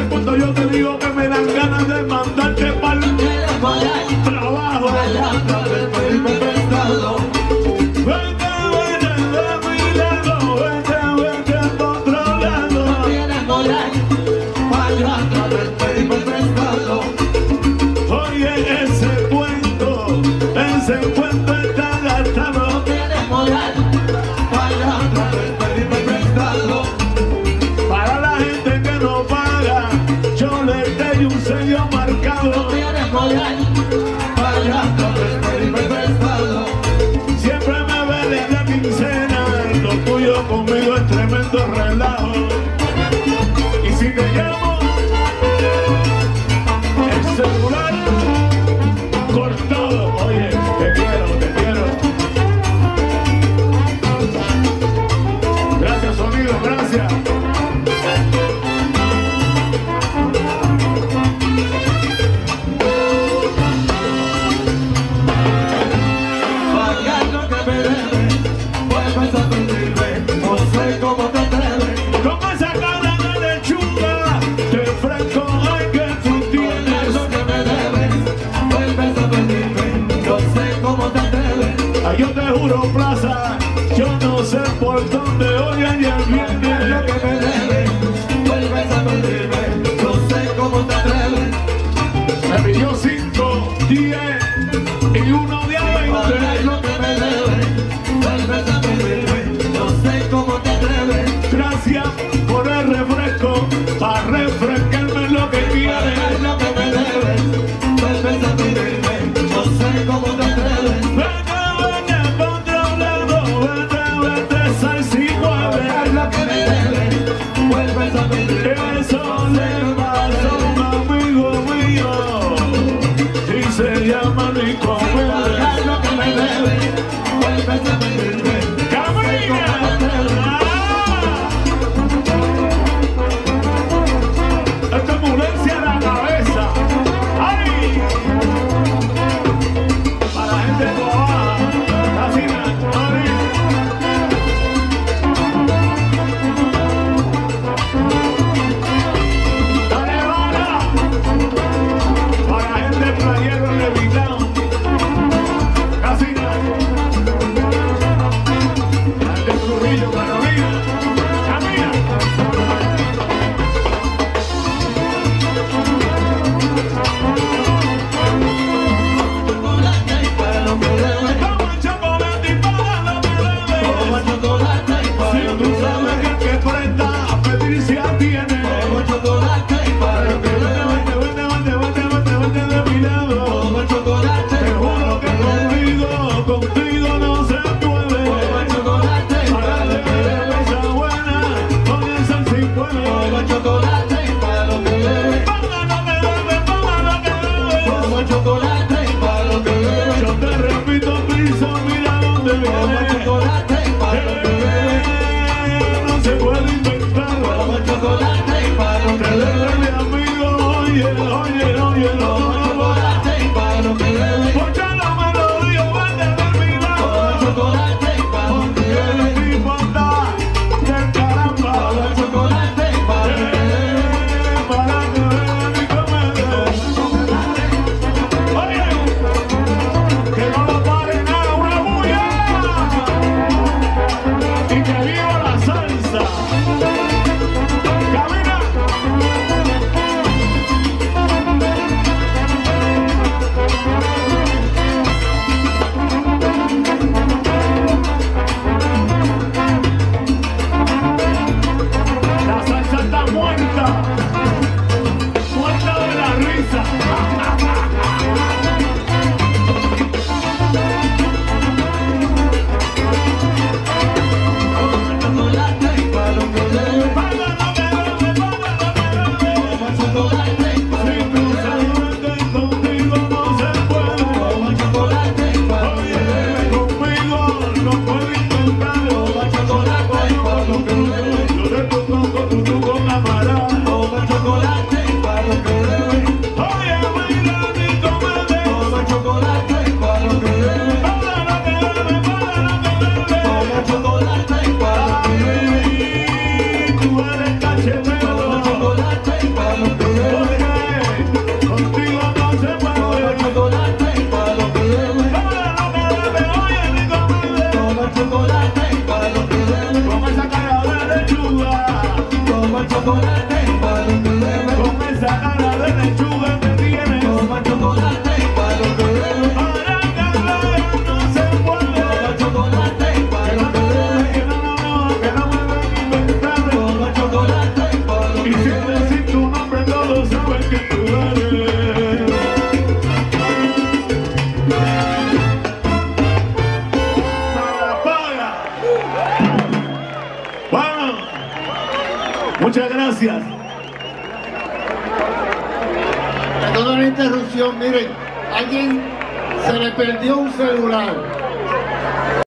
cuando yo te digo que me dan ganas de mandarte pa'l trabajo Vete, vete de mi lado, vete, vete de otro lado. Para yo. un sello marcado. yo te juro plaza, yo no sé por dónde hoy y el viernes lo que me debe, vuelves a pedirme, no sé cómo te atreves. Me pidió cinco, diez y uno de lo que me debe, vuelves a pedirme. chocolate. Gracias. Perdona la interrupción, miren, alguien se le perdió un celular